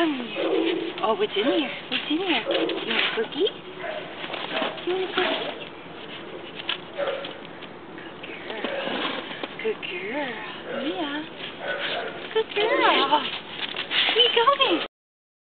Come. Oh, what's in here? What's in here? You want a cookie? You want a cookie? Good girl. Good girl. Yeah. Good girl. Where are you going?